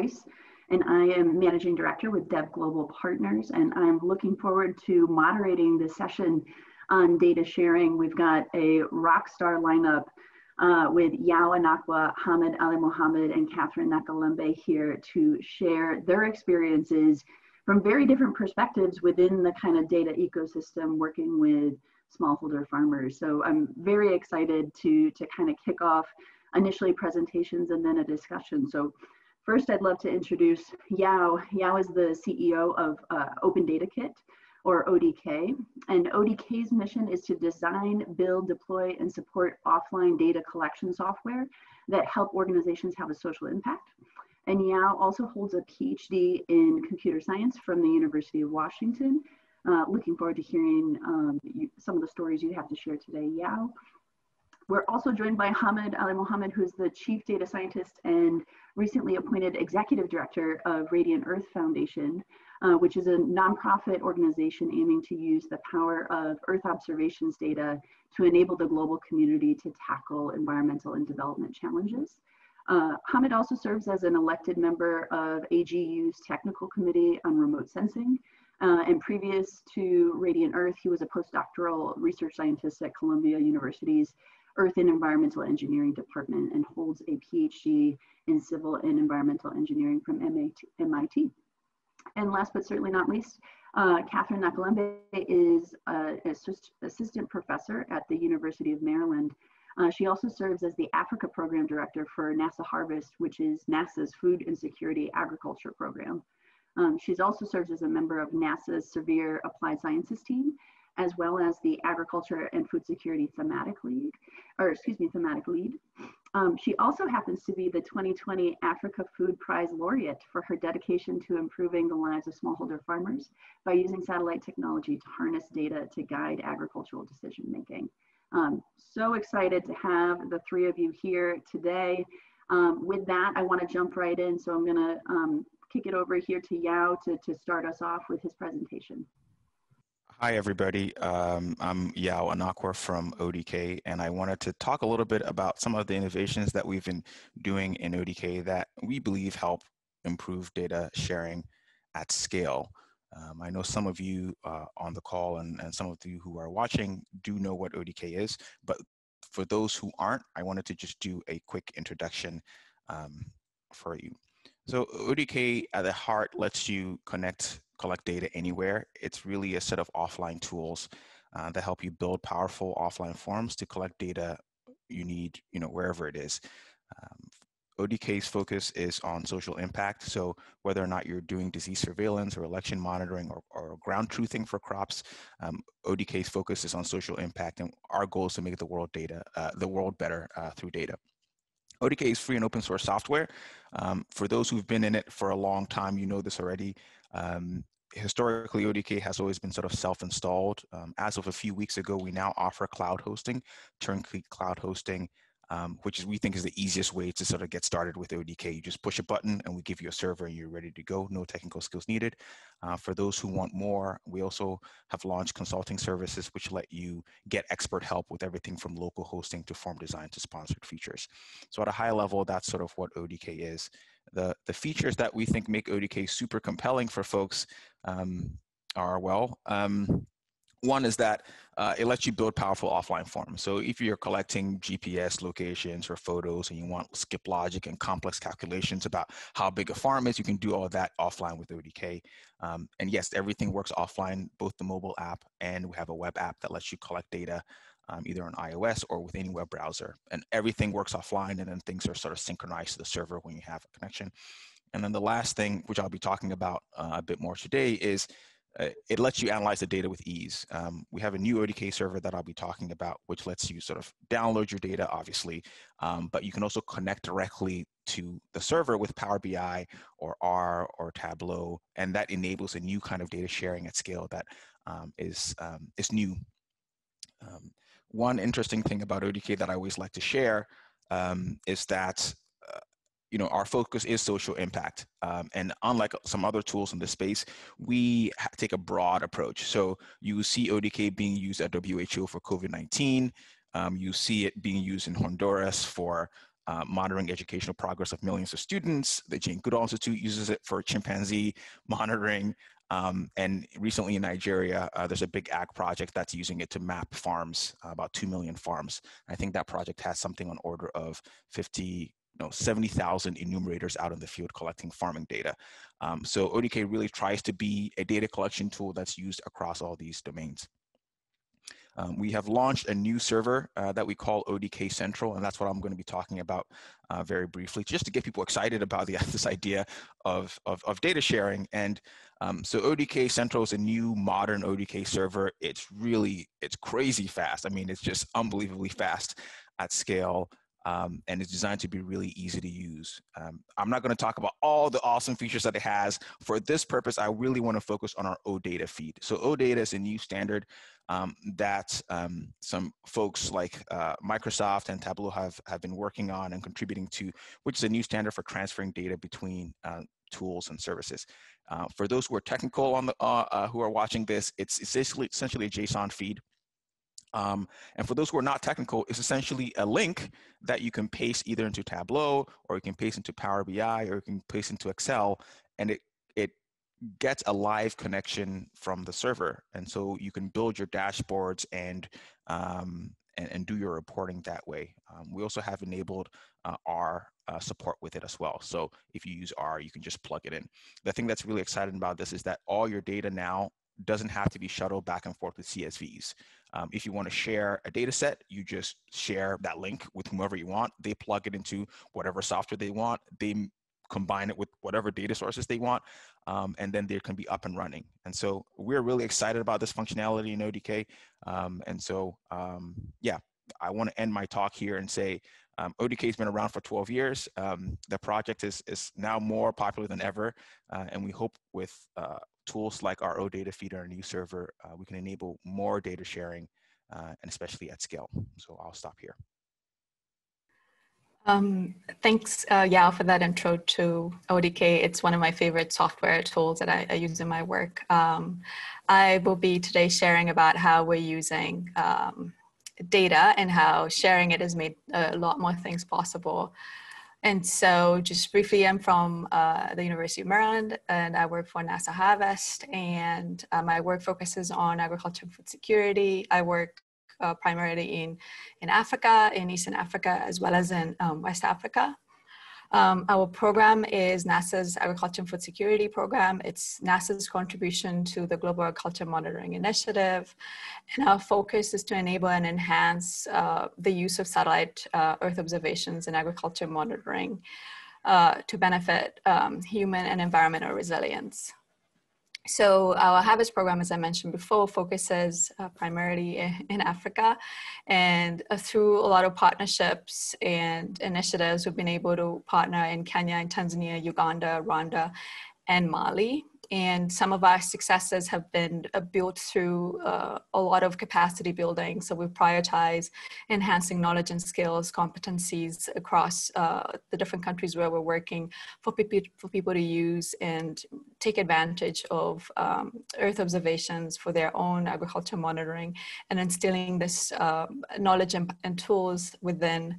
Price, and I am Managing Director with Dev Global Partners, and I'm looking forward to moderating this session on data sharing. We've got a rock star lineup uh, with Yaw Anokwa, Hamid Ali Mohammed, and Catherine Nakalembe here to share their experiences from very different perspectives within the kind of data ecosystem working with smallholder farmers. So I'm very excited to, to kind of kick off initially presentations and then a discussion. So first I'd love to introduce Yaw. Yaw is the CEO of uh, Open Data Kit or ODK. And ODK's mission is to design, build, deploy, and support offline data collection software that help organizations have a social impact. And Yaw also holds a PhD in computer science from the University of Washington. Uh, looking forward to hearing um, you, some of the stories you have to share today, Yaw. We're also joined by Hamed Alemohammad, who's the Chief Data Scientist and recently appointed Executive Director of Radiant Earth Foundation, uh, which is a nonprofit organization aiming to use the power of Earth observations data to enable the global community to tackle environmental and development challenges. Uh, Hamid also serves as an elected member of AGU's Technical Committee on Remote Sensing. Uh, and previous to Radiant Earth, he was a postdoctoral research scientist at Columbia University's Earth and Environmental Engineering Department and holds a PhD in Civil and Environmental Engineering from MIT. And last but certainly not least, uh, Catherine Nakalembe is an assist assistant professor at the University of Maryland. Uh, she also serves as the Africa Program Director for NASA Harvest, which is NASA's Food and Security Agriculture Program. Um, she's also serves as a member of NASA's SERVIR Applied Sciences team as well as the Agriculture and Food Security Thematic Lead, or excuse me, Thematic Lead. Um, she also happens to be the 2020 Africa Food Prize laureate for her dedication to improving the lives of smallholder farmers by using satellite technology to harness data to guide agricultural decision making. Um, so excited to have the three of you here today. Um, with that, I want to jump right in. So I'm going to um, kick it over here to Yaw to, to start us off with his presentation. Hi, everybody. Um, I'm Yaw Anokwa from ODK, and I wanted to talk a little bit about some of the innovations that we've been doing in ODK that we believe help improve data sharing at scale. Um, I know some of you uh, on the call and, and some of you who are watching do know what ODK is, but for those who aren't, I wanted to just do a quick introduction um, for you. So ODK at the heart lets you connect collect data anywhere. It's really a set of offline tools uh, that help you build powerful offline forms to collect data you need, you know, wherever it is. Um, ODK's focus is on social impact. So whether or not you're doing disease surveillance or election monitoring or, or ground truthing for crops, um, ODK's focus is on social impact, and our goal is to make the world data, uh, the world better uh, through data. ODK is free and open source software. Um, for those who've been in it for a long time, you know this already. Um, historically, ODK has always been sort of self-installed. Um, as of a few weeks ago, we now offer cloud hosting, turnkey cloud hosting, um, which is we think is the easiest way to sort of get started with ODK. You just push a button and we give you a server and you're ready to go. No technical skills needed. Uh, for those who want more, we also have launched consulting services which let you get expert help with everything from local hosting to form design to sponsored features. So at a high level, that's sort of what ODK is the, the features that we think make ODK super compelling for folks um, are, well, um, one is that uh, it lets you build powerful offline forms. So if you're collecting GPS locations or photos and you want skip logic and complex calculations about how big a farm is, you can do all that offline with ODK. Um, and yes, everything works offline, both the mobile app and we have a web app that lets you collect data um, either on iOS or with any web browser. And everything works offline and then things are sort of synchronized to the server when you have a connection. And then the last thing, which I'll be talking about uh, a bit more today, is uh, it lets you analyze the data with ease. Um, we have a new ODK server that I'll be talking about, which lets you sort of download your data, obviously, um, but you can also connect directly to the server with Power BI or R or Tableau, and that enables a new kind of data sharing at scale that um, is um, is new. One interesting thing about ODK that I always like to share um, is that uh, you know our focus is social impact, um, and unlike some other tools in this space, we take a broad approach. So you see ODK being used at WHO for COVID-19. Um, you see it being used in Honduras for uh, monitoring educational progress of millions of students. The Jane Goodall Institute uses it for chimpanzee monitoring. Um, and recently in Nigeria, uh, there's a big ag project that's using it to map farms, uh, about 2 million farms. I think that project has something on order of 50, no, 70,000 enumerators out in the field collecting farming data. Um, so ODK really tries to be a data collection tool that's used across all these domains. Um, we have launched a new server uh, that we call ODK Central, and that's what I'm going to be talking about uh, very briefly, just to get people excited about the, this idea of, of, of, data sharing. And um, so ODK Central is a new modern ODK server. It's really, it's crazy fast. I mean, it's just unbelievably fast at scale. Um, and it's designed to be really easy to use. Um, I'm not going to talk about all the awesome features that it has. For this purpose, I really want to focus on our OData feed. So OData is a new standard um, that um, some folks like uh, Microsoft and Tableau have, have been working on and contributing to, which is a new standard for transferring data between uh, tools and services. Uh, for those who are technical on the, uh, uh, who are watching this, it's essentially, essentially a JSON feed. Um, and for those who are not technical, it's essentially a link that you can paste either into Tableau or you can paste into Power BI or you can paste into Excel and it gets a live connection from the server. And so you can build your dashboards and, um, and, and, do your reporting that way. Um, we also have enabled uh, R uh, support with it as well. So if you use R, you can just plug it in. The thing that's really exciting about this is that all your data now doesn't have to be shuttled back and forth with CSVs. Um, if you want to share a data set, you just share that link with whomever you want. They plug it into whatever software they want. They combine it with whatever data sources they want, um, and then they can be up and running. And so we're really excited about this functionality in ODK. Um, and so, um, yeah, I want to end my talk here and say um, ODK has been around for 12 years. Um, the project is, is now more popular than ever, uh, and we hope with uh, tools like our OData feeder, our new server, uh, we can enable more data sharing, uh, and especially at scale. So I'll stop here. Um, thanks, uh, Yaw, for that intro to ODK. It's one of my favorite software tools that I, I use in my work. Um, I will be today sharing about how we're using um, data and how sharing it has made a lot more things possible. And so just briefly, I'm from uh, the University of Maryland and I work for NASA Harvest and uh, my work focuses on agriculture and food security. I work uh, primarily in, in Africa, in Eastern Africa, as well as in um, West Africa. Um, our program is NASA's Agriculture and Food Security Program. It's NASA's contribution to the Global Agriculture Monitoring Initiative. And our focus is to enable and enhance uh, the use of satellite uh, Earth observations and agriculture monitoring uh, to benefit um, human and environmental resilience. So our Harvest program, as I mentioned before, focuses uh, primarily in, Africa. And uh, through a lot of partnerships and initiatives, we've been able to partner in Kenya and Tanzania, Uganda, Rwanda, and Mali and some of our successes have been uh, built through uh, a lot of capacity building. So we prioritize enhancing knowledge and skills, competencies across uh, the different countries where we're working for people, for people to use and take advantage of um, Earth observations for their own agriculture monitoring and instilling this uh, knowledge and, and tools within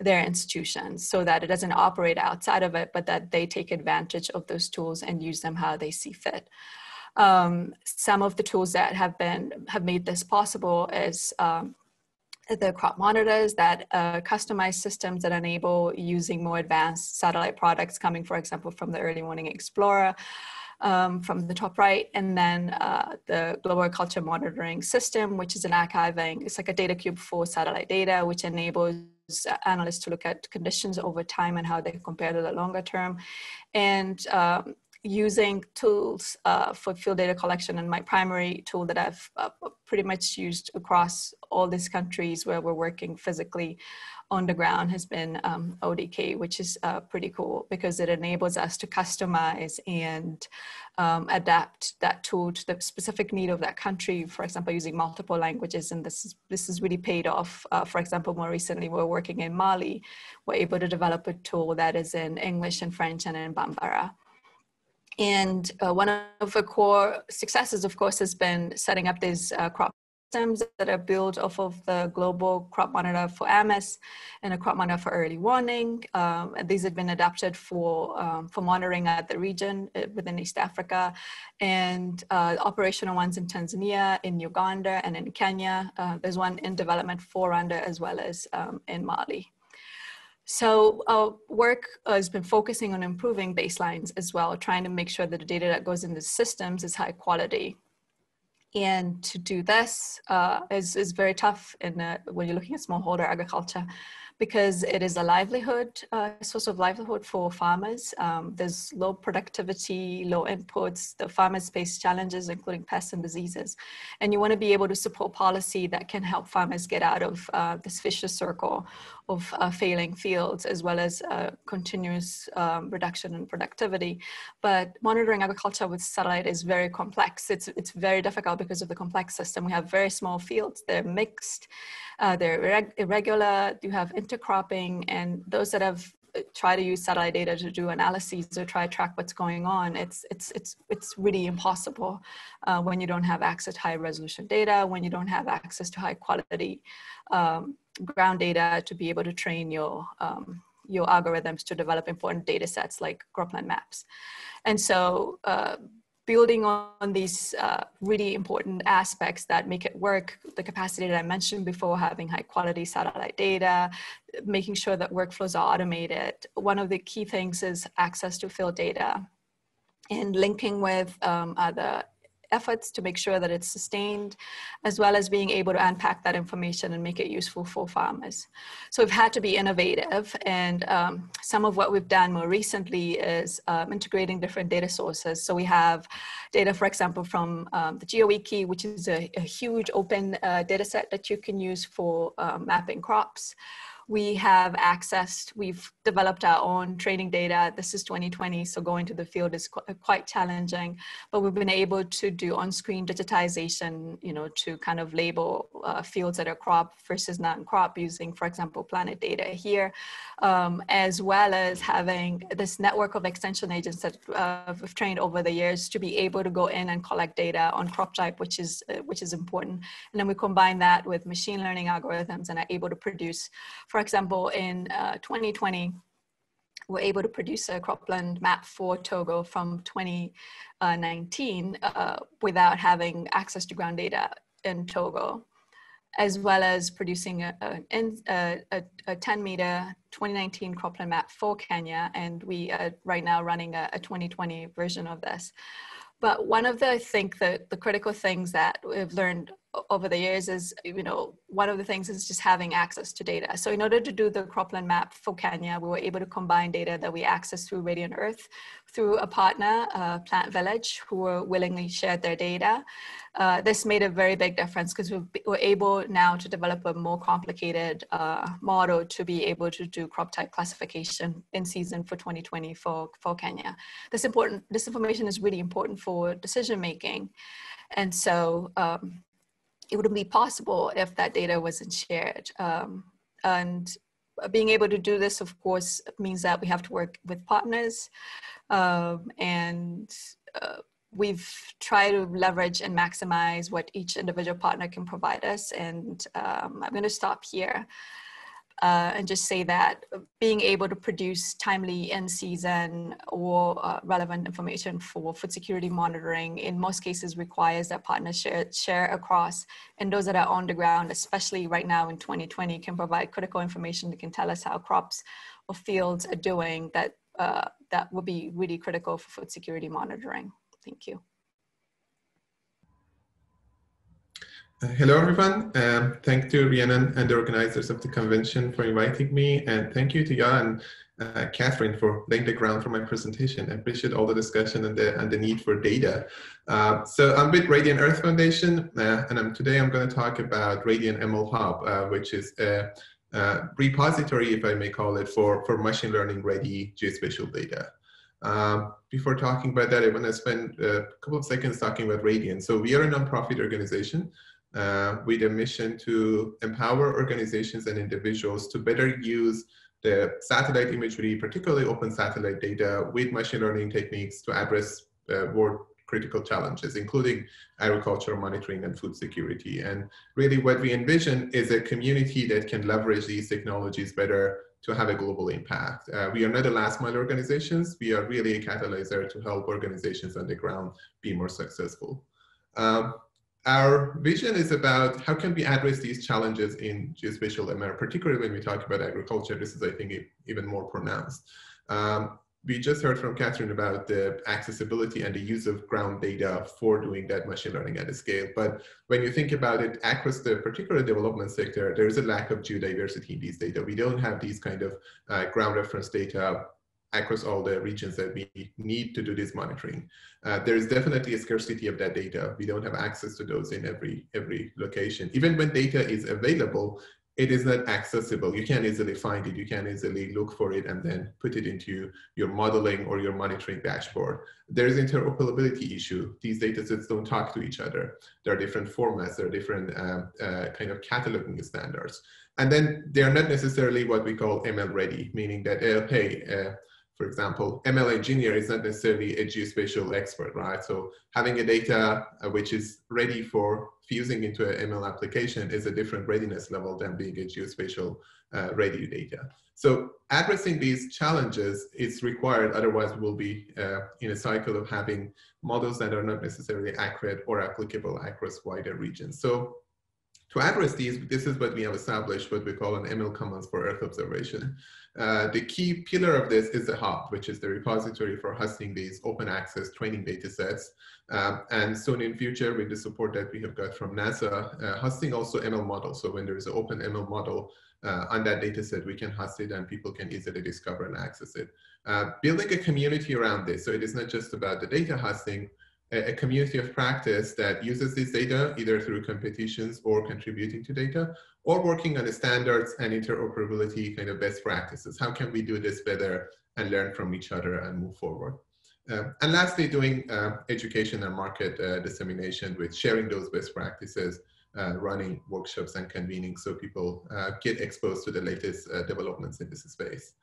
their institutions so that it doesn't operate outside of it, but that they take advantage of those tools and use them how they see fit. Um, some of the tools that have been have made this possible is um, the crop monitors that uh, customize systems that enable using more advanced satellite products coming, for example, from the Early Warning Explorer. Um, from the top right, and then uh, the Global Culture Monitoring System, which is an archiving, it's like a data cube for satellite data, which enables analysts to look at conditions over time and how they compare to the longer term. And um, using tools uh, for field data collection and my primary tool that I've uh, pretty much used across all these countries where we're working physically on the ground has been um, ODK, which is uh, pretty cool because it enables us to customize and um, adapt that tool to the specific need of that country. For example, using multiple languages, and this is this is really paid off. Uh, for example, more recently, we're working in Mali. We're able to develop a tool that is in English and French and in Bambara. And uh, one of the core successes, of course, has been setting up these uh, crop systems that are built off of the global crop monitor for AMIS and a crop monitor for early warning. Um, these have been adapted for, um, for monitoring at the region uh, within East Africa and uh, operational ones in Tanzania, in Uganda, and in Kenya. Uh, there's one in development for Rwanda as well as um, in Mali. So uh, work has been focusing on improving baselines as well, trying to make sure that the data that goes into systems is high quality. And to do this uh, is, is very tough in, uh, when you're looking at smallholder agriculture because it is a livelihood, uh, source of livelihood for farmers. Um, there's low productivity, low inputs, the farmers face challenges, including pests and diseases. And you wanna be able to support policy that can help farmers get out of uh, this vicious circle of uh, failing fields, as well as uh, continuous um, reduction in productivity. But monitoring agriculture with satellite is very complex. It's, it's very difficult because of the complex system. We have very small fields, they're mixed, uh, they're irregular, you have intercropping, and those that have uh, tried to use satellite data to do analyses or try to track what's going on, it's, it's, it's, it's really impossible uh, when you don't have access to high resolution data, when you don't have access to high quality um, ground data to be able to train your, um, your algorithms to develop important data sets like cropland maps. And so uh, building on these uh, really important aspects that make it work, the capacity that I mentioned before, having high quality satellite data, making sure that workflows are automated. One of the key things is access to field data and linking with um, other efforts to make sure that it's sustained, as well as being able to unpack that information and make it useful for farmers. So we've had to be innovative, and um, some of what we've done more recently is um, integrating different data sources. So we have data, for example, from um, the GeoWiki, which is a, a huge open uh, data set that you can use for uh, mapping crops we have accessed, we've developed our own training data. This is 2020, so going to the field is qu quite challenging, but we've been able to do on-screen digitization, you know, to kind of label uh, fields that are crop versus non-crop using, for example, planet data here, um, as well as having this network of extension agents that uh, we've trained over the years to be able to go in and collect data on crop type, which is, uh, which is important. And then we combine that with machine learning algorithms and are able to produce, for for example, in uh, 2020, we're able to produce a cropland map for Togo from 2019 uh, without having access to ground data in Togo, as well as producing a, a, a, a 10 meter 2019 cropland map for Kenya. And we are right now running a, 2020 version of this. But one of the, I think, the, the critical things that we've learned over the years is, you know, one of the things is just having access to data. So in order to do the cropland map for Kenya, we were able to combine data that we access through Radiant Earth through a partner, uh, Plant Village, who were willingly shared their data. Uh, this made a very big difference because we were able now to develop a more complicated uh, model to be able to do crop type classification in season for 2020 for, for Kenya. This important, this information is really important for decision making. And so um, it wouldn't be possible if that data wasn't shared. Um, and being able to do this, of course, means that we have to work with partners um, and uh, we've tried to leverage and maximize what each individual partner can provide us. And um, I'm going to stop here uh, and just say that being able to produce timely in season or uh, relevant information for food security monitoring in most cases requires that partners share, share across and those that are on the ground, especially right now in 2020, can provide critical information that can tell us how crops or fields are doing that, uh, that will be really critical for food security monitoring. Thank you. Hello, everyone. Um, thank to Rhiannan and the organizers of the convention for inviting me. And thank you to Jan and uh, Catherine for laying the ground for my presentation. I appreciate all the discussion and the, and the need for data. Uh, so I'm with Radiant Earth Foundation, uh, and I'm, today I'm going to talk about Radiant ML Hub, uh, which is a, a, repository, if I may call it, for, for machine learning ready geospatial data. Um, before talking about that, I want to spend a couple of seconds talking about Radiant. So we are a nonprofit organization uh, with a mission to empower organizations and individuals to better use the satellite imagery, particularly open satellite data with machine learning techniques to address uh, world critical challenges, including agriculture monitoring and food security. And really what we envision is a community that can leverage these technologies better to have a global impact. Uh, we are not a last mile organizations. We are really a catalyzer to help organizations on the ground be more successful. Um, our vision is about how can we address these challenges in geospatial ML, particularly when we talk about agriculture. This is, I think, even more pronounced. Um, we just heard from Catherine about the accessibility and the use of ground data for doing that machine learning at a scale. But when you think about it across the particular development sector, there is a lack of geodiversity in these data. We don't have these kind of uh, ground reference data across all the regions that we need to do this monitoring. Uh, there is definitely a scarcity of that data. We don't have access to those in every, every location. Even when data is available, it is not accessible. You can't easily find it. You can't easily look for it and then put it into your modeling or your monitoring dashboard. There's interoperability issue. These data sets don't talk to each other. There are different formats. There are different uh, uh, kind of cataloging standards. And then they are not necessarily what we call ML ready, meaning that, uh, hey, uh, for example, ML engineer is not necessarily a geospatial expert, right? So having a data uh, which is ready for fusing into an ML application is a different readiness level than being a geospatial uh, ready data. So addressing these challenges is required, otherwise we'll be uh, in a cycle of having models that are not necessarily accurate or applicable across wider regions. So to address these, this is what we have established, what we call an ML Commons for Earth observation. Uh, the key pillar of this is the hub, which is the repository for hosting these open access training data sets. Um, and soon in future, with the support that we have got from NASA, uh, hosting also ML models. So when there is an open ML model uh, on that data set, we can host it and people can easily discover and access it. Uh, building a community around this. So it is not just about the data hosting, a, community of practice that uses this data either through competitions or contributing to data or working on the standards and interoperability kind of best practices. How can we do this better and learn from each other and move forward? Uh, and lastly, doing uh, education and market uh, dissemination with sharing those best practices, uh, running workshops and convening so people uh, get exposed to the latest uh, developments in this space.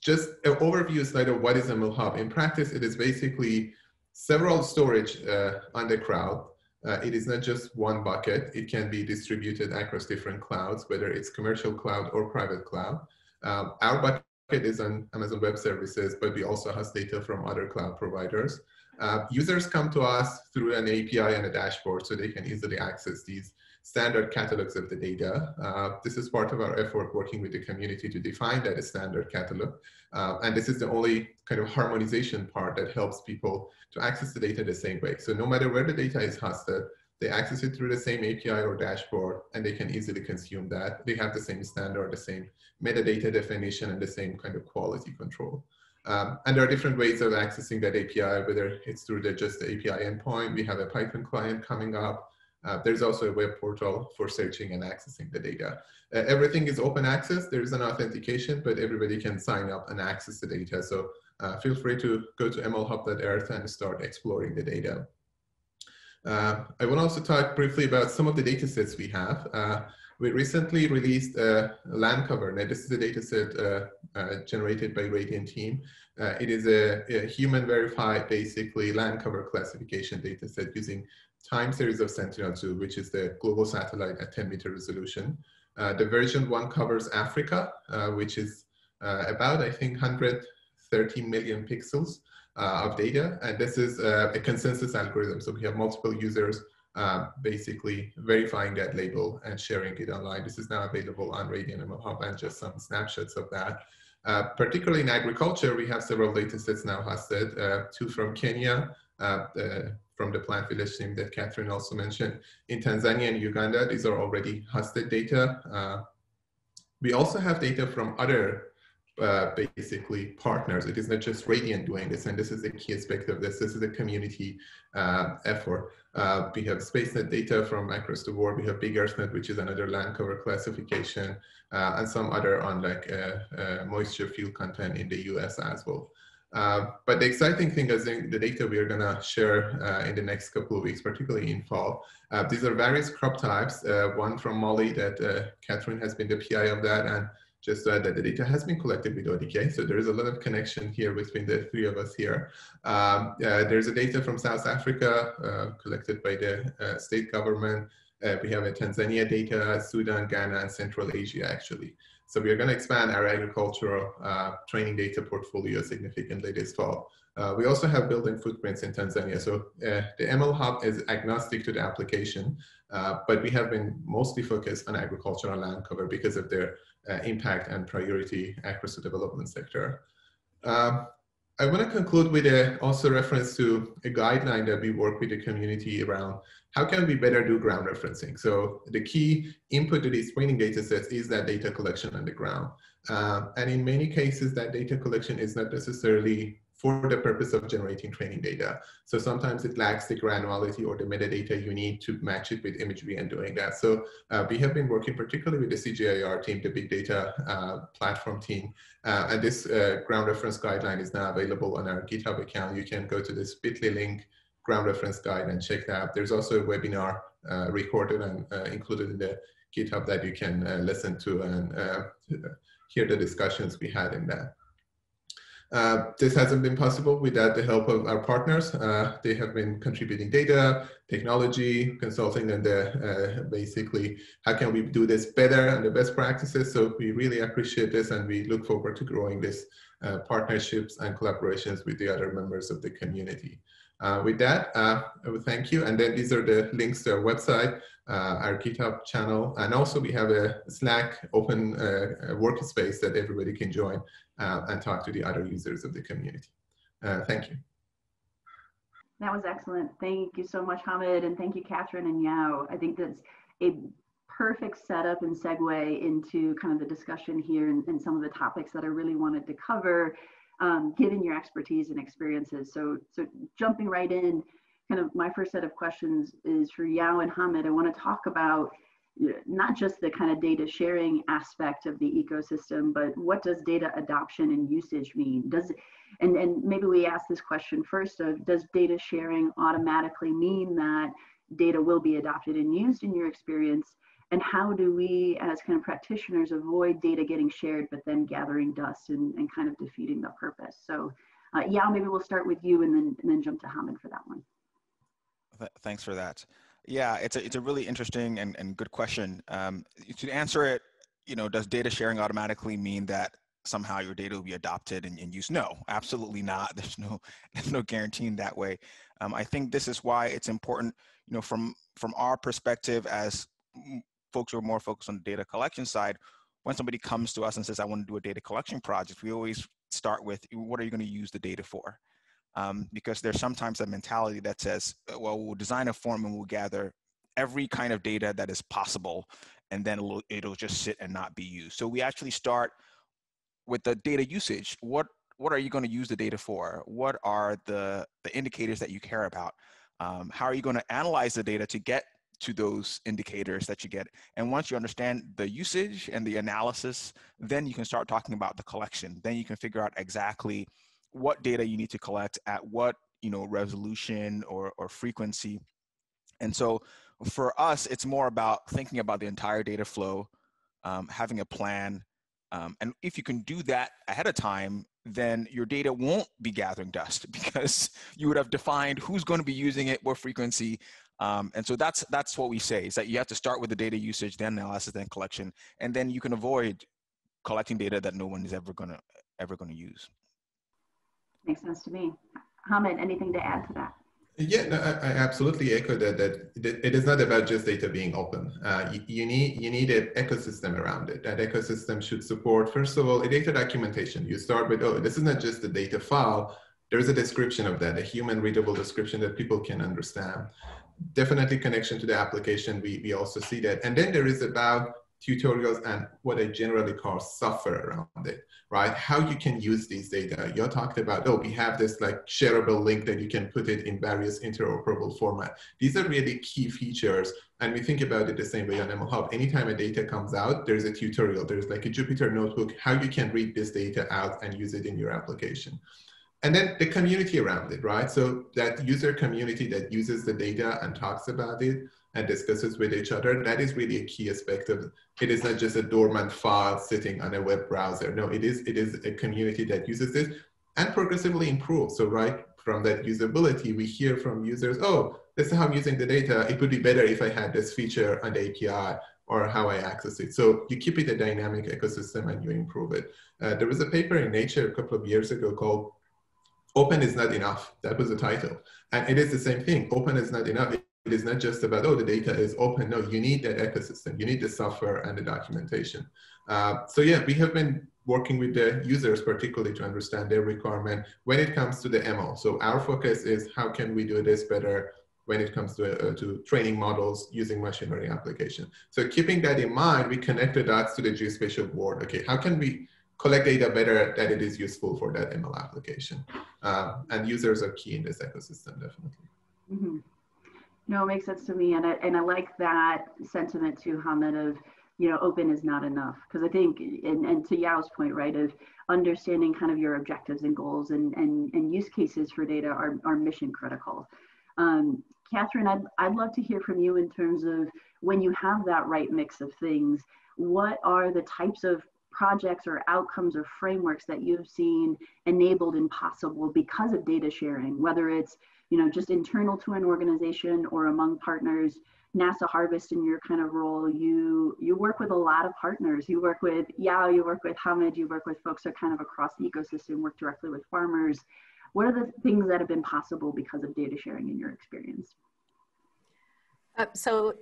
just an overview slide of what is ML Hub. In practice, it is basically several storage uh, on the crowd. Uh, it is not just one bucket. It can be distributed across different clouds, whether it's commercial cloud or private cloud. Um, our bucket is on Amazon Web Services, but we also have data from other cloud providers. Uh, users come to us through an API and a dashboard so they can easily access these standard catalogs of the data. Uh, this is part of our effort working with the community to define that a standard catalog. Uh, and this is the only kind of harmonization part that helps people to access the data the same way. So no matter where the data is hosted, they access it through the same API or dashboard, and they can easily consume that. They have the same standard, the same metadata definition, and the same kind of quality control. Um, and there are different ways of accessing that API, whether it's through the, just the API endpoint. We have a Python client coming up. Uh, there's also a web portal for searching and accessing the data. Uh, everything is open access. There's an authentication, but everybody can sign up and access the data. So uh, feel free to go to mlhub.earth and start exploring the data. Uh, I will also talk briefly about some of the data sets we have. Uh, we recently released a land cover. Now, this is a data set uh, generated by Radiant team. it is a, a human verified, basically, land cover classification data set using time series of Sentinel-2, which is the global satellite at 10 meter resolution. Uh, the version one covers Africa, uh, which is uh, about, I think, 130 million pixels uh, of data. And this is uh, a consensus algorithm. So we have multiple users uh, basically verifying that label and sharing it online. This is now available on Radiant ML Hub and just some snapshots of that. particularly in agriculture, we have several data sets now hosted, two from Kenya, from the plant village team that Catherine also mentioned. In Tanzania and Uganda, these are already hosted data. Uh, we also have data from other uh, basically partners. It is not just Radiant doing this, and this is the key aspect of this. This is a community uh, effort. Uh, we have SpaceNet data from across the world. We have Big EarthNet, which is another land cover classification, uh, and some other on like uh, uh, moisture field content in the US as well. Uh, but the exciting thing is the data we are going to share uh, in the next couple of weeks, particularly in fall. Uh, these are various crop types, uh, one from Mali that uh, Catherine has been the PI of that, and just to add that the data has been collected with ODK. So there is a lot of connection here between the three of us here. Um, there's a data from South Africa collected by the state government. We have a Tanzania data, Sudan, Ghana, and Central Asia actually. So we are going to expand our agricultural uh, training data portfolio significantly this fall. Uh, we also have building footprints in Tanzania. So uh, the ML Hub is agnostic to the application, uh, but we have been mostly focused on agricultural land cover because of their uh, impact and priority across the development sector. Um, I want to conclude with a, also reference to a guideline that we work with the community around how can we better do ground referencing? So the key input to these training data sets is that data collection on the ground. Uh, and in many cases, that data collection is not necessarily for the purpose of generating training data. So sometimes it lacks the granularity or the metadata you need to match it with imagery and doing that. So uh, we have been working particularly with the CGIAR team, the big data uh, platform team. Uh, and this uh, ground reference guideline is now available on our GitHub account. You can go to this bit.ly link ground reference guide and check that. There's also a webinar uh, recorded and uh, included in the GitHub that you can listen to and hear the discussions we had in that. Uh, this hasn't been possible without the help of our partners. Uh, they have been contributing data, technology, consulting, and uh, basically how can we do this better and the best practices. So we really appreciate this and we look forward to growing this uh, partnerships and collaborations with the other members of the community. Uh, with that, uh, thank you. And then these are the links to our website, uh, our GitHub channel, and also we have a Slack open uh, workspace that everybody can join uh, and talk to the other users of the community. Uh, thank you. That was excellent. Thank you so much, Hamed, and thank you, Catherine and Yaw. I think that's a perfect setup and segue into kind of the discussion here and, and some of the topics that I really wanted to cover um, given your expertise and experiences. So, so jumping right in, kind of my first set of questions is for Yaw and Hamed. I want to talk about not just the kind of data sharing aspect of the ecosystem, but what does data adoption and usage mean? Does and, and maybe we ask this question first of does data sharing automatically mean that data will be adopted and used in your experience? And how do we as kind of practitioners avoid data getting shared but then gathering dust and, and kind of defeating the purpose? So uh, yeah maybe we'll start with you and then and then jump to Hamed for that one. Thanks for that. Yeah it's a, it's a really interesting and, and good question. Um, to answer it you know does data sharing automatically mean that somehow your data will be adopted and, and used? No absolutely not. There's no there's no guaranteeing that way. Um, i think this is why it's important you know from from our perspective as folks who are more focused on the data collection side, when somebody comes to us and says, I want to do a data collection project, we always start with, what are you going to use the data for? Um, because there's sometimes a mentality that says, well, we'll design a form and we'll gather every kind of data that is possible, and then it'll, it'll just sit and not be used. So we actually start with the data usage. What, what are you going to use the data for? What are the, the indicators that you care about? Um, how are you going to analyze the data to get to those indicators that you get. And once you understand the usage and the analysis, then you can start talking about the collection. Then you can figure out exactly what data you need to collect at what you know resolution or, or frequency. And so for us, it's more about thinking about the entire data flow, um, having a plan. Um, and if you can do that ahead of time, then your data won't be gathering dust because you would have defined who's going to be using it, what frequency, um, and so that's that's what we say is that you have to start with the data usage, then analysis, then collection, and then you can avoid collecting data that no one is ever gonna ever gonna use. Makes sense to me. Hamed, anything to add to that? Yeah, no, I, I, absolutely echo that. That it is not about just data being open. Uh, you, you, need you need an ecosystem around it. That ecosystem should support, first of all, a data documentation. You start with, oh, this is not just a data file. There's a description of that, a human readable description that people can understand definitely connection to the application. We, we also see that. And then there is about tutorials and what I generally call software around it, right? How you can use these data. You talked about, oh, we have this like shareable link that you can put it in various interoperable format. These are really key features. And we think about it the same way on ML Hub. Anytime a data comes out, there's a tutorial. There's like a Jupyter notebook, how you can read this data out and use it in your application. And then the community around it, right? So that user community that uses the data and talks about it and discusses with each other, that is really a key aspect of it is not just a dormant file sitting on a web browser. No, it is it is a community that uses this and progressively improves. So right from that usability, we hear from users, oh, this is how I'm using the data. It would be better if I had this feature on the API or how I access it. So you keep it a dynamic ecosystem and you improve it. Uh, there was a paper in Nature a couple of years ago called Open is Not Enough. That was the title. And it is the same thing. Open is not enough. It is not just about, oh, the data is open. No, you need that ecosystem. You need the software and the documentation. Uh, so yeah, we have been working with the users particularly to understand their requirement when it comes to the ML. So our focus is how can we do this better when it comes to, uh, to training models using machine learning application. So keeping that in mind, we connect the dots to the geospatial world. Okay, how can we collect data better that it is useful for that ML application? Um, and users are key in this ecosystem, definitely. Mm -hmm. No, it makes sense to me. And I, and I like that sentiment too, Hamed, of, you know, open is not enough. Because I think, and, and to Yaw's point, right, of understanding kind of your objectives and goals and, and, and use cases for data are, are mission critical. Um, Catherine, I'd, I'd love to hear from you in terms of when you have that right mix of things, what are the types of projects or outcomes or frameworks that you've seen enabled and possible because of data sharing, whether it's you know just internal to an organization or among partners. NASA Harvest in your kind of role, you you work with a lot of partners. You work with Yaw, you work with Hamed, you work with folks that are kind of across the ecosystem, work directly with farmers. What are the things that have been possible because of data sharing in your experience? Uh, so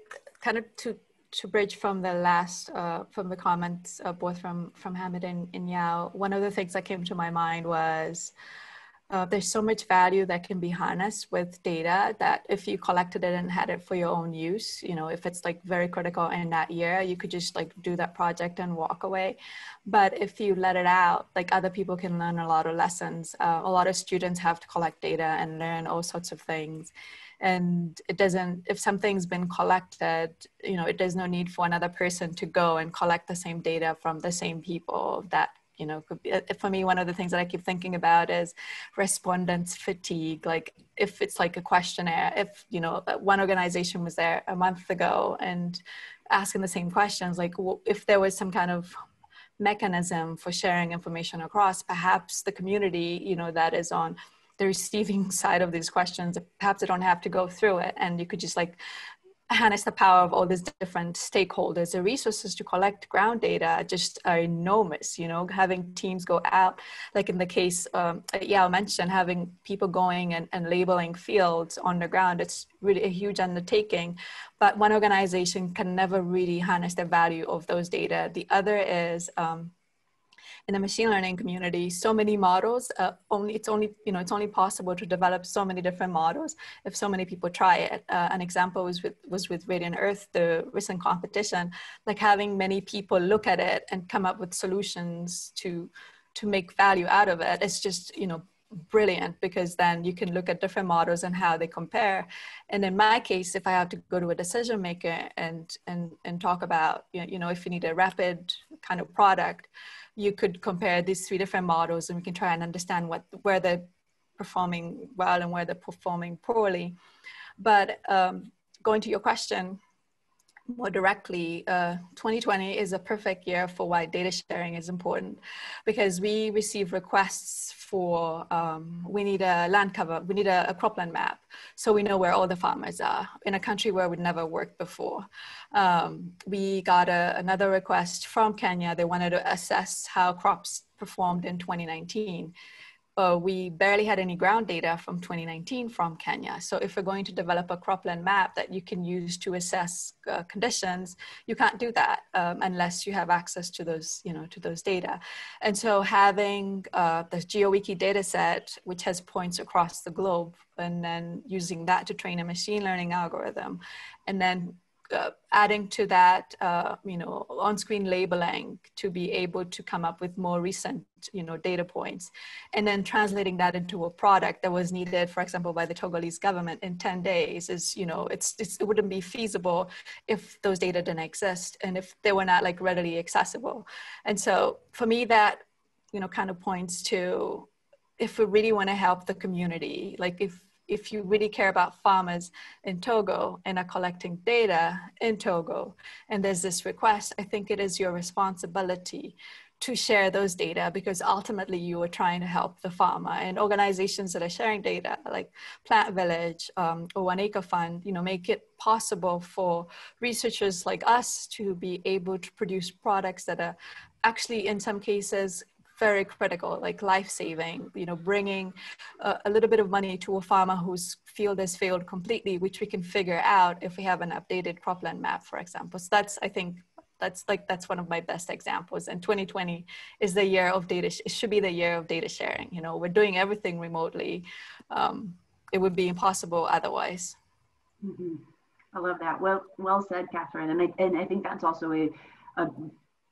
kind of to to bridge from the last uh, from the comments uh, both from from Hamed and, and Yaw, one of the things that came to my mind was uh, there's so much value that can be harnessed with data that if you collected it and had it for your own use, you know, if it's like very critical in that year, you could just like do that project and walk away. But if you let it out, like other people can learn a lot of lessons. Uh, a lot of students have to collect data and learn all sorts of things. And it doesn't, if something's been collected, you know, it, there's no need for another person to go and collect the same data from the same people that you know could be, uh, for me one of the things that i keep thinking about is respondents fatigue. Like if it's like a questionnaire if you know uh, one organization was there a month ago and asking the same questions like if there was some kind of mechanism for sharing information across perhaps the community you know that is on the receiving side of these questions perhaps they don't have to go through it and you could just like harness the power of all these different stakeholders. The resources to collect ground data just are enormous. You know, having teams go out, like in the case, um, yeah, I mentioned having people going and, and labeling fields on the ground. It's really a huge undertaking, but one organization can never really harness the value of those data. The other is um, in the machine learning community so many models uh, only it's only you know it's only possible to develop so many different models if so many people try it. Uh, an example was with was with radiant earth the recent competition like having many people look at it and come up with solutions to to make value out of it. It's just you know brilliant because then you can look at different models and how they compare. And in my case if i have to go to a decision maker and and and talk about you know if you need a rapid kind of product you could compare these three different models and we can try and understand what where they're performing well and where they're performing poorly. But um, going to your question more directly, uh, 2020 is a perfect year for why data sharing is important because we receive requests for um, we need a land cover, we need a, a, cropland map, so we know where all the farmers are in a country where we'd never worked before. Um, we got a, another request from Kenya. They wanted to assess how crops performed in 2019 uh, we barely had any ground data from 2019 from Kenya. So if we're going to develop a cropland map that you can use to assess uh, conditions, you can't do that um, unless you have access to those, you know, to those data. And so having uh, the GeoWiki data set, which has points across the globe, and then using that to train a machine learning algorithm, and then uh, adding to that, uh, you know, on-screen labeling to be able to come up with more recent, you know, data points, and then translating that into a product that was needed, for example, by the Togolese government in 10 days is, you know, it's, it's it wouldn't be feasible if those data didn't exist and if they were not like readily accessible. And so for me, that, you know, kind of points to if we really want to help the community, like if if you really care about farmers in Togo and are collecting data in Togo, and there's this request, I think it is your responsibility to share those data because ultimately you are trying to help the farmer. And organizations that are sharing data like plant village um, or one acre fund you know make it possible for researchers like us to be able to produce products that are actually in some cases very critical, like life saving, you know, bringing a, a, little bit of money to a farmer whose field has failed completely, which we can figure out if we have an updated cropland map, for example. So that's, I think, that's like, that's one of my best examples. And 2020 is the year of data, it should be the year of data sharing. You know, we're doing everything remotely. Um, it would be impossible otherwise. Mm-hmm. I love that. Well, well said, Catherine. And I, and I think that's also a, a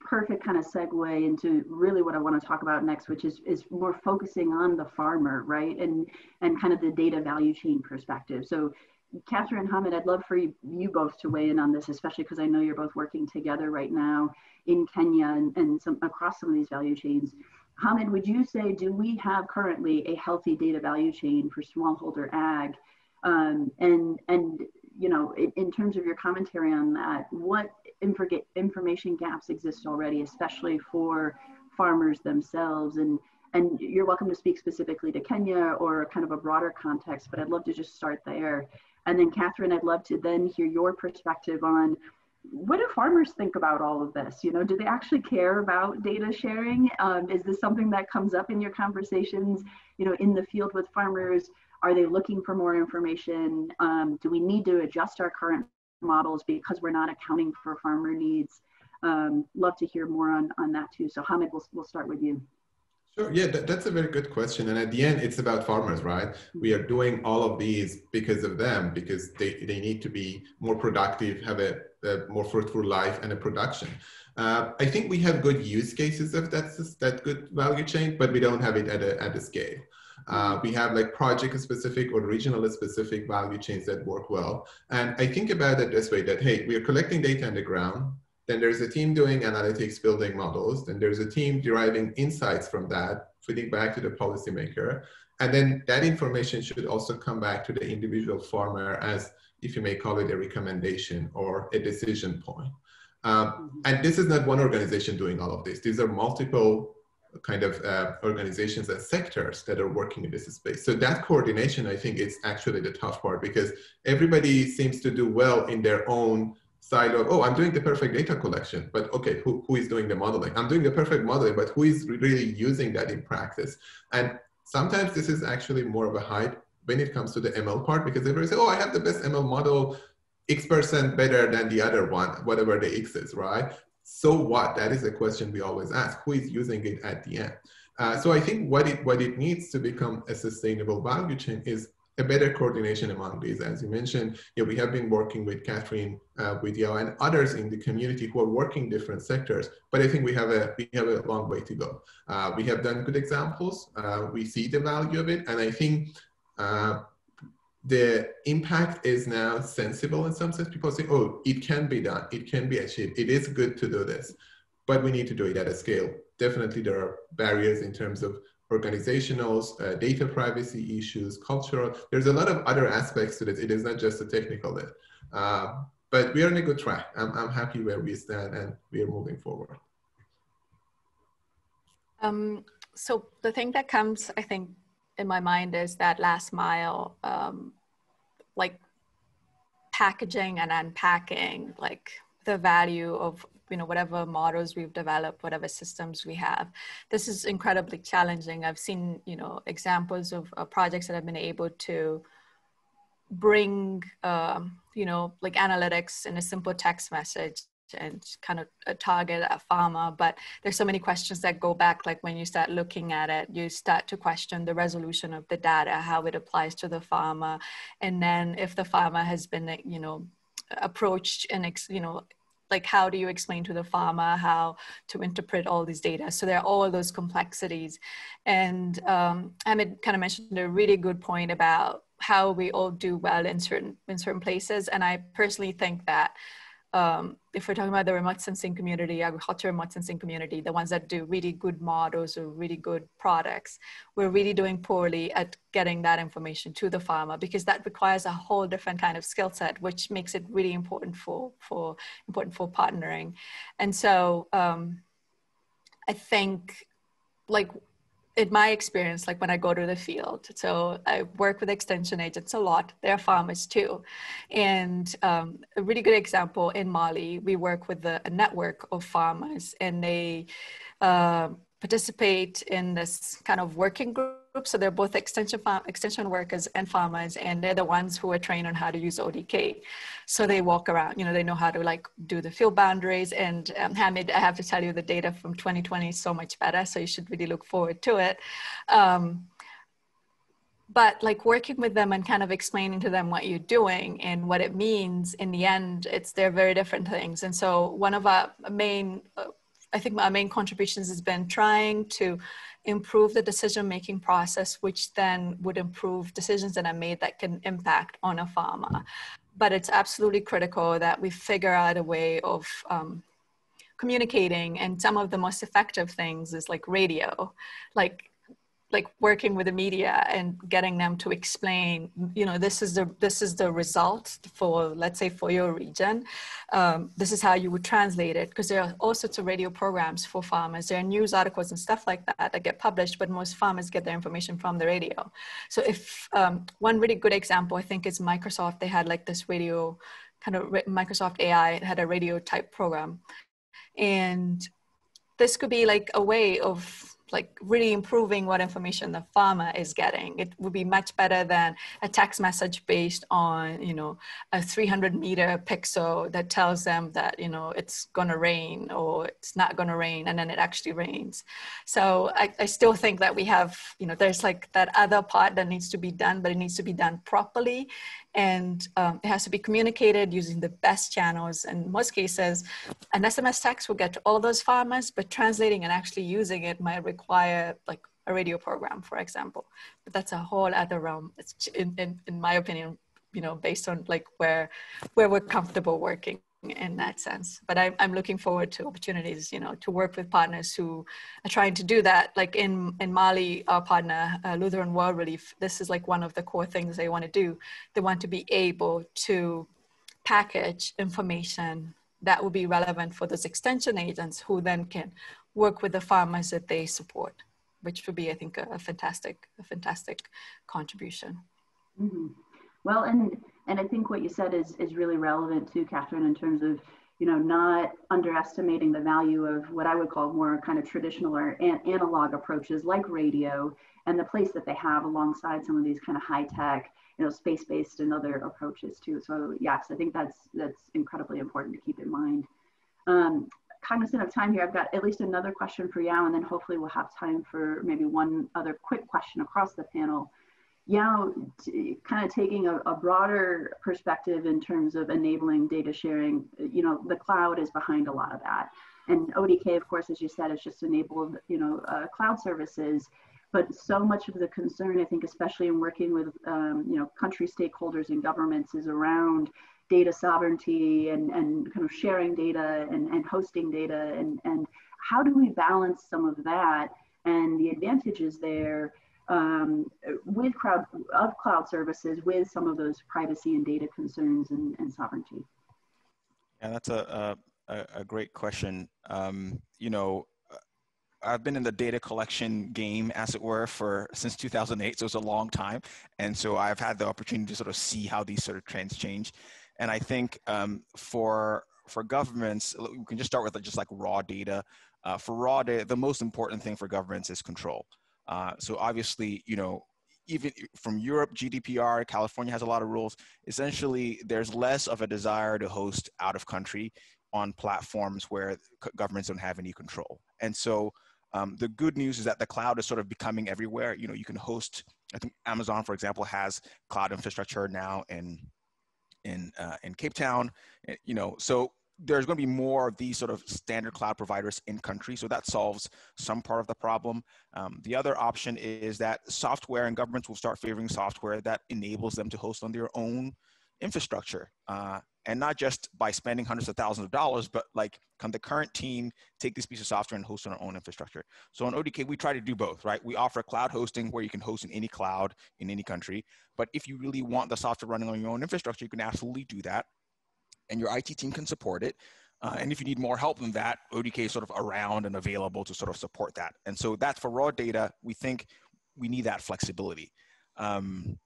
perfect kind of segue into really what I want to talk about next, which is is more focusing on the farmer, right, and and kind of the data value chain perspective. So, Catherine Hamed, I'd love for you, you both to weigh in on this, especially because I know you're both working together right now in Kenya and, and some across some of these value chains. Hamed, would you say do we have currently a healthy data value chain for smallholder ag? Um, and and you know, in, in terms of your commentary on that, what information gaps exist already, especially for farmers themselves. And, and you're welcome to speak specifically to Kenya or kind of a broader context, but I'd love to just start there. And then Catherine, I'd love to then hear your perspective on what do farmers think about all of this? You know, do they actually care about data sharing? Um, is this something that comes up in your conversations, you know, in the field with farmers? Are they looking for more information? Um, do we need to adjust our current models because we're not accounting for farmer needs. Um, love to hear more on, on that too. So Hamed, we'll, we'll start with you. Sure. Yeah, that, that's a very good question. And at the end, it's about farmers, right? We are doing all of these because of them, because they, they need to be more productive, have a, a more fruitful life and a production. Uh, I think we have good use cases of that, that good value chain, but we don't have it at a, at a scale. Uh, we have like project specific or regional specific value chains that work well. And I think about it this way that, hey, we are collecting data on the ground. Then there's a team doing analytics, building models. Then there's a team deriving insights from that, feeding back to the policymaker. And then that information should also come back to the individual farmer as, if you may call it a recommendation or a decision point. Um, and this is not one organization doing all of this. These are multiple kind of uh, organizations and sectors that are working in this space. So that coordination, I think, is actually the tough part because everybody seems to do well in their own side of, oh, I'm doing the perfect data collection, but okay, who, who is doing the modeling? I'm doing the perfect modeling, but who is really using that in practice? And sometimes this is actually more of a hype when it comes to the ML part because everybody says, oh, I have the best ML model, X percent better than the other one, whatever the X is, right? So what? That is a question we always ask. Who is using it at the end? Uh, so I think what it what it needs to become a sustainable value chain is a better coordination among these. As you mentioned, yeah, we have been working with Catherine, uh, with Yaw, and others in the community who are working different sectors. But I think we have a we have a long way to go. Uh, we have done good examples. Uh, we see the value of it, and I think uh, the impact is now sensible in some sense. People say, oh, it can be done, it can be achieved, it is good to do this, but we need to do it at a scale. Definitely, there are barriers in terms of organizational, uh, data privacy issues, cultural. There's a lot of other aspects to this. It is not just a technical bit. Uh, but we are on a good track. I'm, I'm happy where we stand and we are moving forward. Um, so the thing that comes, I think, in my mind is that last mile, um, like packaging and unpacking, like the value of you know whatever models we've developed whatever systems we have. This is incredibly challenging. I've seen you know examples of uh, projects that have been able to bring um, you know like analytics in a simple text message and kind of uh, target a farmer but there's so many questions that go back like when you start looking at it you start to question the resolution of the data how it applies to the farmer. And then if the farmer has been you know approached and you know like how do you explain to the farmer how to interpret all these data? So there are all those complexities. And um, Hamed kind of mentioned a really good point about how we all do well in certain in certain places. And i personally think that um, if we're talking about the remote sensing community, agriculture remote sensing community, the ones that do really good models or really good products, we're really doing poorly at getting that information to the farmer because that requires a whole different kind of skill set, which makes it really important for for important for partnering. And so um, I think like in my experience, like when I go to the field, so I work with extension agents a lot. They're farmers too. And um, a really good example in Mali, we work with a, a network of farmers and they uh, participate in this kind of working group. So they're both extension extension workers and farmers, and they're the ones who are trained on how to use ODK. So they walk around, you know, they know how to like do the field boundaries. And um, Hamed, I have to tell you, the data from 2020 is so much better. So you should really look forward to it. Um, but like working with them and kind of explaining to them what you're doing and what it means in the end it's they're very different things and so one of our main uh, I think my main contributions has been trying to improve the decision making process, which then would improve decisions that are made that can impact on a farmer. But it's absolutely critical that we figure out a way of um, communicating. And some of the most effective things is like radio, like like working with the media and getting them to explain you know this is the this is the result for let's say for your region. Um, this is how you would translate it because there are all sorts of radio programs for farmers. There are news articles and stuff like that that get published but most farmers get their information from the radio. So if um, one really good example i think is microsoft. They had like this radio kind of microsoft ai had a radio type program. And this could be like a way of like really improving what information the farmer is getting. It would be much better than a text message based on, you know, a 300 meter pixel that tells them that, you know, it's going to rain or it's not going to rain and then it actually rains. So I, I still think that we have, you know, there's like that other part that needs to be done, but it needs to be done properly and um, it has to be communicated using the best channels. In most cases, an SMS text will get to all those farmers, but translating and actually using it might require like a radio program, for example. But that's a whole other realm. It's in, in, in my opinion, you know, based on like where where we're comfortable working in that sense. But I, I'm looking forward to opportunities, you know, to work with partners who are trying to do that. Like in, in Mali, our partner, uh, Lutheran World Relief, this is like one of the core things they want to do. They want to be able to package information that will be relevant for those extension agents who then can work with the farmers that they support, which would be, I think, a, a fantastic, a fantastic contribution. Mm-hmm. Well, and and I think what you said is is really relevant too, Catherine, in terms of you know not underestimating the value of what I would call more kind of traditional or an- analog approaches like radio and the place that they have alongside some of these kind of high tech, you know, space based and other approaches too. So yes, I think that's that's incredibly important to keep in mind. Um, cognizant of time here, I've got at least another question for Yaw, and then hopefully we'll have time for maybe one other quick question across the panel yeah, kind of taking a, a, broader perspective in terms of enabling data sharing, you know, the cloud is behind a lot of that. And ODK, of course, as you said, has just enabled, you know, uh, cloud services. But so much of the concern, I think, especially in working with, um, you know, country stakeholders and governments is around data sovereignty and, and kind of sharing data and, and hosting data. And, and how do we balance some of that and the advantages there um, with crowd of cloud services with some of those privacy and data concerns and, and sovereignty? Yeah, that's a, a, a great question. Um, you know, I've been in the data collection game, as it were, for since 2008. So it's a long time, and so I've had the opportunity to sort of see how these sort of trends change. And I think um, for for governments, we can just start with just like raw data. Uh, for raw data, the most important thing for governments is control. Uh, so obviously, you know, even from Europe, GDPR, California has a lot of rules. Essentially, there's less of a desire to host out of country on platforms where governments don't have any control. And so um, the good news is that the cloud is sort of becoming everywhere. You know, you can host, I think Amazon, for example, has cloud infrastructure now in, in, uh, in Cape Town, eh, you know, so there's going to be more of these sort of standard cloud providers in country. So that solves some part of the problem. Um, the other option is that software and governments will start favoring software that enables them to host on their own infrastructure. Uh, and not just by spending hundreds of thousands of dollars, but like can the current team take this piece of software and host on our own infrastructure? So on ODK, we try to do both, right? We offer cloud hosting where you can host in any cloud in any country. But if you really want the software running on your own infrastructure, you can absolutely do that. And your IT team can support it. Uh, and if you need more help than that, ODK is sort of around and available to sort of support that. And so that's for raw data. We think we need that flexibility. Um,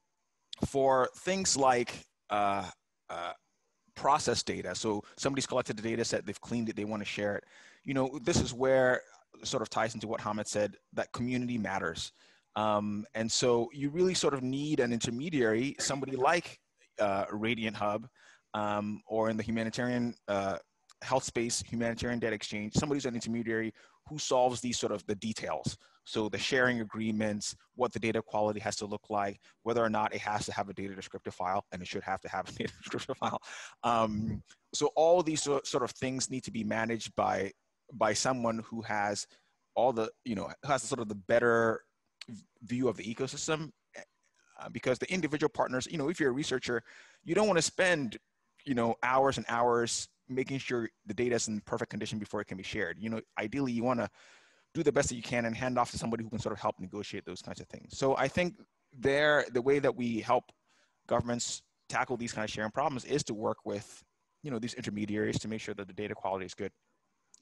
for things like uh, uh, process data, so somebody's collected the data set, they've cleaned it, they want to share it. You know, this is where sort of ties into what Hamed said that community matters. Um, and so you really sort of need an intermediary, somebody like uh, Radiant Hub, um, or in the humanitarian uh, health space, humanitarian data exchange, somebody's an intermediary who solves these sort of the details. So the sharing agreements, what the data quality has to look like, whether or not it has to have a data descriptor file, and it should have to have a data descriptor file. Um, so all these sort of things need to be managed by by someone who has all the you know has sort of the better view of the ecosystem uh, because the individual partners you know if you're a researcher you don't want to spend you know hours and hours making sure the data is in perfect condition before it can be shared you know ideally you want to do the best that you can and hand off to somebody who can sort of help negotiate those kinds of things so i think there the way that we help governments tackle these kind of sharing problems is to work with you know these intermediaries to make sure that the data quality is good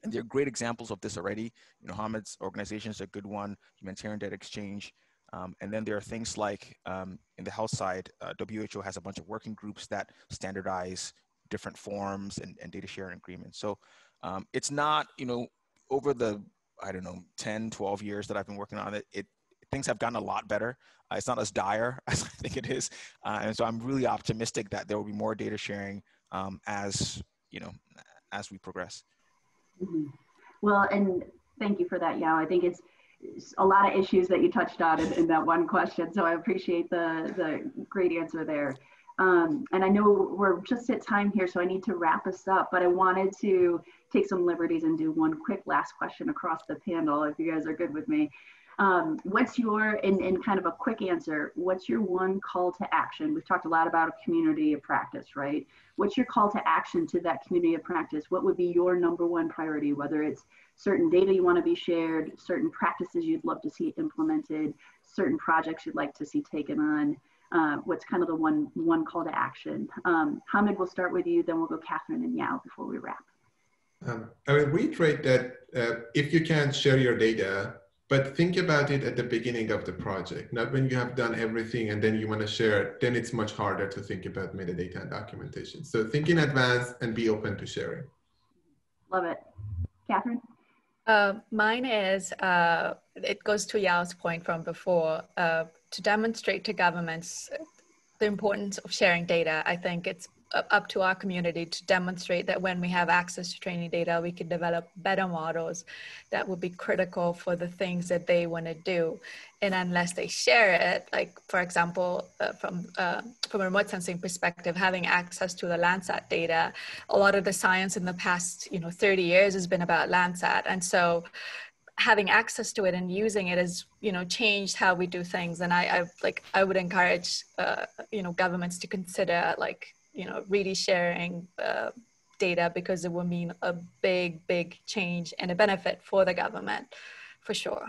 and there are great examples of this already. You know, Hamed's organization is a good one, Humanitarian Data Exchange. Um, and then there are things like um, in the health side, uh, WHO has a bunch of working groups that standardize different forms and, and data sharing agreements. So um, it's not, you know, over the, I don't know, 10, 12 years that I've been working on it, it things have gotten a lot better. Uh, it's not as dire as I think it is. Uh, and so I'm really optimistic that there will be more data sharing um, as, you know, as we progress. Mm-hmm. Well, and thank you for that, Yaw. I think it's, it's a lot of issues that you touched on in, in, that one question. So I appreciate the, the great answer there. Um, and I know we're just at time here, so I need to wrap us up, but I wanted to take some liberties and do one quick last question across the panel, if you guys are good with me. Um, what's your, in, in kind of a quick answer, what's your one call to action? We've talked a lot about a community of practice, right? What's your call to action to that community of practice? What would be your number one priority, whether it's certain data you want to be shared, certain practices you'd love to see implemented, certain projects you'd like to see taken on? Uh, what's kind of the one one call to action? Um, Hamed, we'll start with you, then we'll go Catherine and Yaw before we wrap. Um, I will reiterate that uh, if you can share your data, but think about it at the beginning of the project, not when you have done everything and then you want to share it, then it's much harder to think about metadata and documentation. So think in advance and be open to sharing. Love it. Catherine? Uh, mine is, uh, it goes to Yaw's point from before, uh, to demonstrate to governments the importance of sharing data. I think it's up to our community to demonstrate that when we have access to training data, we can develop better models that would be critical for the things that they want to do. And unless they share it, like for example, uh, from uh, from a remote sensing perspective, having access to the Landsat data, a lot of the science in the past, you know, 30 years has been about Landsat, and so having access to it and using it has you know changed how we do things and i, I like i would encourage uh, you know governments to consider like you know really sharing uh, data because it will mean a big big change and a benefit for the government for sure.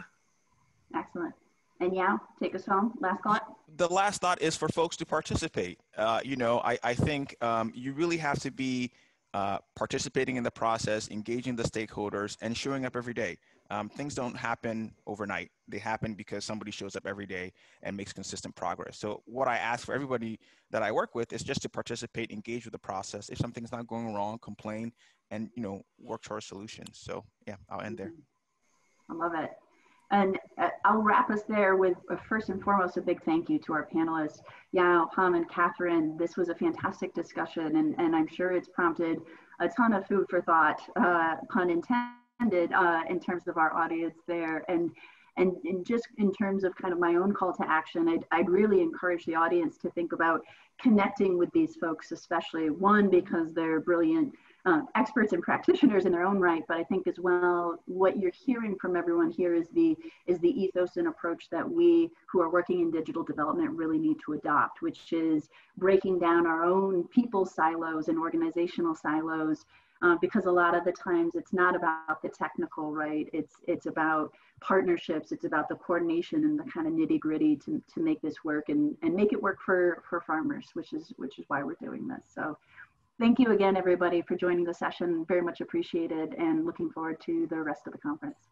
Excellent. And Yaw take us home. Last thought? The last thought is for folks to participate. Uh, you know i, I think um, you really have to be uh, participating in the process engaging the stakeholders and showing up every day um, things don't happen overnight. They happen because somebody shows up every day and makes consistent progress. So what I ask for everybody that I work with is just to participate, engage with the process. If something's not going wrong, complain, and you know work towards solutions. So yeah, I'll end there. I love it. And uh, I'll wrap us there with uh, first and foremost a big thank you to our panelists, Yaw, Ham, and Catherine. This was a fantastic discussion, and, and I'm sure it's prompted a ton of food for thought, uh, pun intended uh, in terms of our audience there. And, and, and just in terms of kind of my own call to action, I'd, I'd really encourage the audience to think about connecting with these folks, especially one, because they're brilliant uh, experts and practitioners in their own right, but I think as well, what you're hearing from everyone here is the is the ethos and approach that we who are working in digital development really need to adopt, which is breaking down our own people silos and organizational silos. Uh, because a lot of the times it's not about the technical, right? It's it's about partnerships. It's about the coordination and the kind of nitty gritty to, to make this work and, and make it work for for farmers, which is which is why we're doing this. So thank you again, everybody, for joining the session. Very much appreciated and looking forward to the rest of the conference.